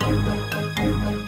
Música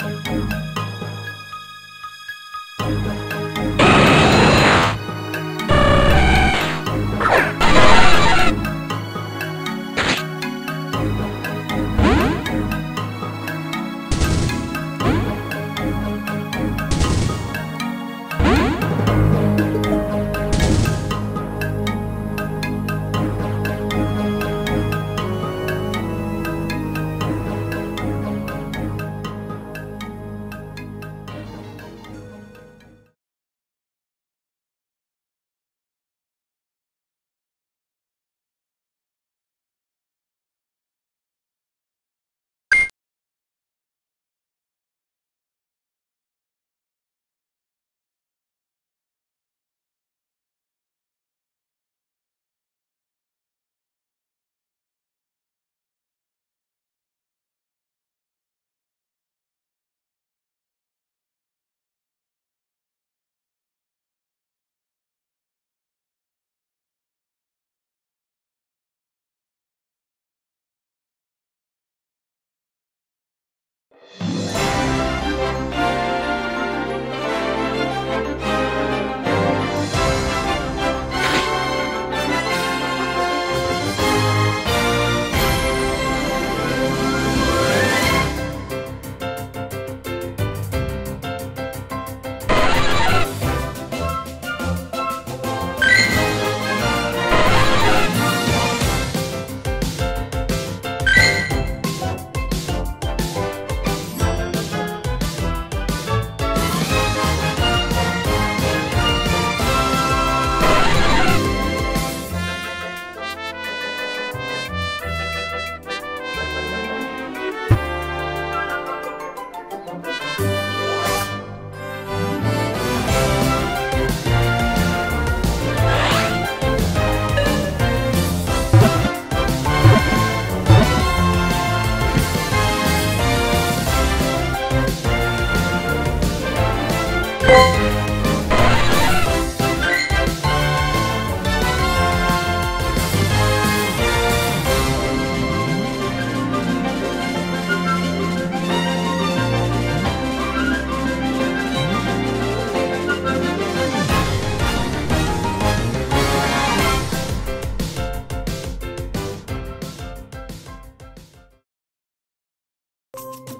you